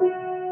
Música